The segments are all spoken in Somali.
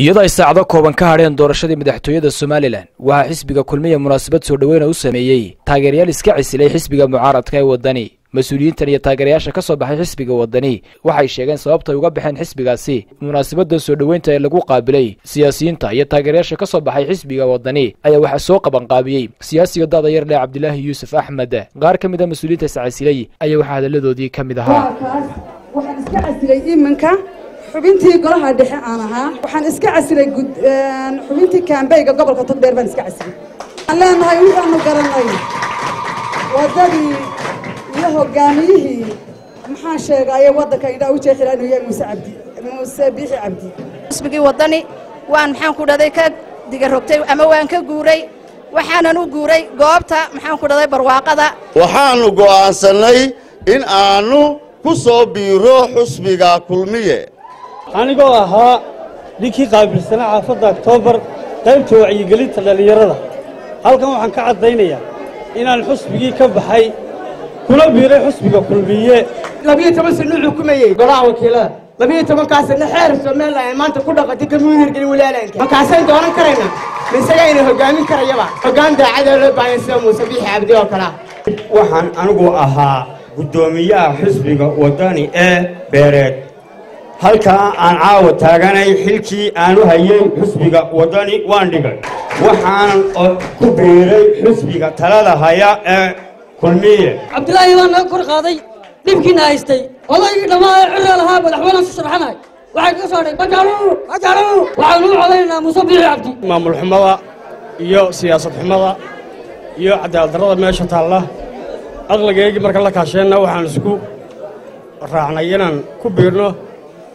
iyadoo ay saacado kooban ka hadheen doorashadii madaxtooyada somalilan waxaa xisbiga kulmiya munaasabad soo dhoweyna u sameeyey. Taageerayaal iska cisilay xisbiga mucaaradka ee waddani mas'uuliyiintan iyo taageerayaasha ka soo baxay xisbiga waddani. Waxay sheegeen sababta ay uga baxeen xisbigaasi munaasabadan soo dhoweynta ee lagu qaabilay siyaasiyiinta iyo taageerayaasha ka soo baxay xisbiga waddani ayaa waxaa soo qabanqaabiyey. Siyaasiga daada yarle cabdilaahi yuusuf axmed qaar ka mid a mas'uuliyiinta iscasilay ayaa waxaa hadalladoodii ka mid ahaa xubintii golaha dhexe aan ahaa waxaan iska casilay xubintii kaambeyga gobolka togdheer baan iska casilay waxaan leenahay waxaanu garanay wadadii iyo hogaamiyihii maxaan sheegaye waddanka idhaa u jeexila inuu yahay muuse cabdi muuse biixi cabdi. Xisbigii waddani waan maxaan ku dhahday ka diga rogtay ama waan ka guuray waxaanan u guuray goobta maxaan ku dhahday barwaaqada. Waxaannu go'aansannay in aannu ku soo biiro xusbiga kulmiye anigoo ahaa ninkii qaabilsanaa xaafadda oktoobar qaybta wacyigelinta dhallinyarada. Halkan waxaan ka caddaynayaa inaan xusbigii ka baxay kula biiray xusbiga kulmiye. labiyo toban sanuu xukumayey. Golaha wakiilada labiyo tobankaasna xeer somalilan ay maanta ku dhaqatay kamuu hirgelin walaalanka markaasaan dooran karaynaa misaga ina hoggaamin karayaba? Hoggaan daacadee loo baahan sida muuse biixi cabdi oo kalea waxaan anigu ahaa guddoomiyaha xisbiga waddani ee beereed halkaa aan caawa taaganay xilkii aanu hayey xusbiga waddani waan dhigay waxaan ku biiray xusbiga talada haya ee kulmiye. Cabdilaahi baa naga kor qaaday. Dhibkiina haystay. Odaygii dhammaa ee ciree lahaa madaxweynaan su sharxanahay waxay ka soo dhay bajaru bajaru waxaanu u codaynaynaa muuse biixi cabdi. Maamul xumada iyo siyaasad xumada iyo cadaaladdarrada meesha taalla. Aqligaygii marka la kaasheenna waxaan isku raacnay inaan ku biirno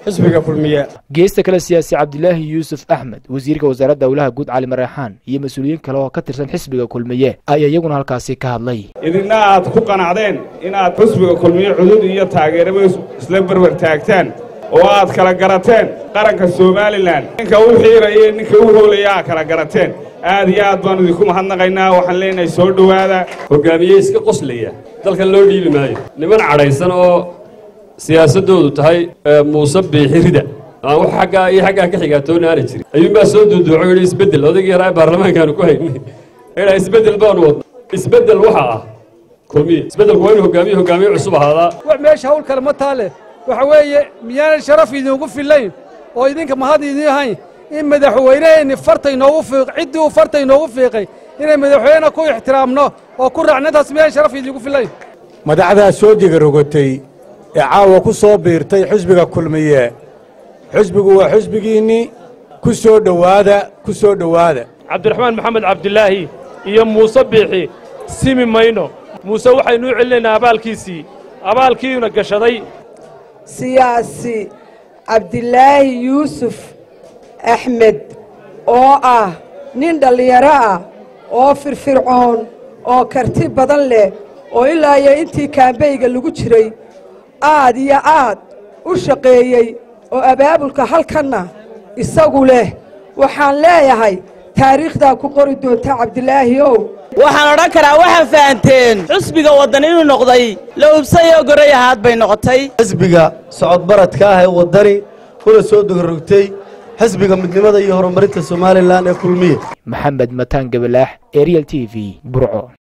geesta kale siyaasi cabdilaahi yuusuf axmed wasiirka wasaaradda howlaha guud cali mareexaan iyo mas'uuliyiin kale oo ka tirsan xisbiga kulmiye ayaa iyaguna halkaasi ka hadlay. Idinna aad ku qanacdeen inaad xisbiga kulmiye cudud iyo taageeraba isla berber taagtaan oo aad kala garateen qaranka somalilan ninka u xiiraya ninka u hoolaya aad kala garateen. Aad iyo aad baanu idinku mahadnaqaynaa waxaan leenahay soo dhowaada. Hogaamiye iska qoslaya dalkan loo dhiibi maayo. Niman cadhaysan oo siyaasaddoodu tahay muuse biixi rida aan wax xaggaa iyo xaggaa ka xigaatoona aana jirin. Ayuunbaa soo duuduuco yidhi isbeddel odaygii yaraa baarlamaankaanu ku haynay. Idhaa isbeddel baanu wadna isbeddel waxa ah kulmiye isbeddelku waa inu hogaamiye hogaamiye cusub ahaadaa. Meesha hawl kale ma taale. Waxa weeye miyaanan sharaf idinku fillayn oo idinka mahad idin ahayn in madaxweyneheenni farta inoogu fiiq ciddii uu farta inoogu fiiqay inay madaxweyne ku ixtiraamno oo ku raacno intaas miyaanan sharaf idinku fillayn. Madaxdaa soo digarogotay ee caawa ku soo biirtay xusbiga kulmiye. Xusbigu waa xusbigiinnii ku soo dhowaada ku soo dhowaada. Cabdiraxmaan maxamed cabdilaahi iyo muuse biixi simi mayno. Muuse waxaynu u celinaynaa abaalkiisii. Abaalkiina gashaday. Siyaasi cabdilaahi yuusuf axmed oo ah nin dhallinyaro ah oo firfircoon oo karti badan leh oo ilaa iyo intii kaambeyga lagu jiray aad iyo aad u shaqeeyey oo abaabulka halkanna isagu leh. Waxaan leeyahay taariikhdaa ku qori doonta cabdilaahi ow. Waxaan odhan karaa waxaa fahanteen xusbiga waddan inuu noqday la ubsayoo goray ahaad bay noqotay. Xisbiga socodbaradka ah ee waddani kuna soo dogorogtay xisbiga midnimada iyo horumarinta somalilan ee kulmiye. Maxamed mataan gabalaax ariel t v burco